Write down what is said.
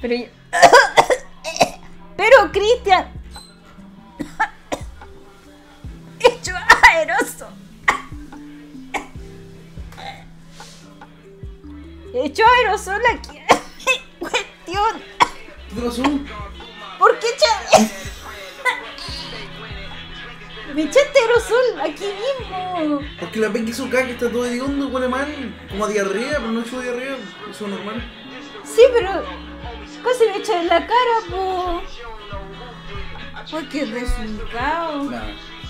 Pero yo- Pero Cristian. Hecho aeroso. Hecho aerosol aquí. Cuestión. ¿Qué pasó? ¿Por qué echa- Me echaste aerosol aquí mismo. Porque la Becky hizo caca, está todo hediondo, huele mal. Como a diarrea, pero no hizo diarrea. Eso es normal. Sí, pero casi me echa en la cara, po. Desubicado. Nada.